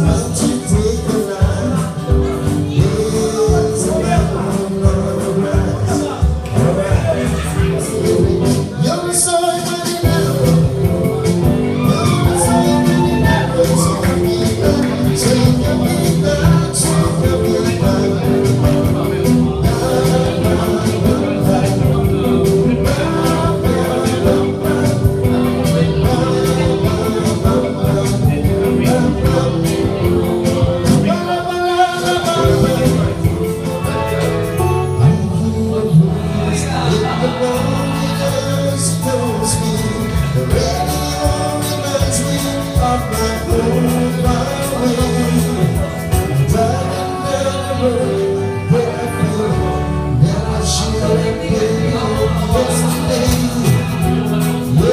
mountain.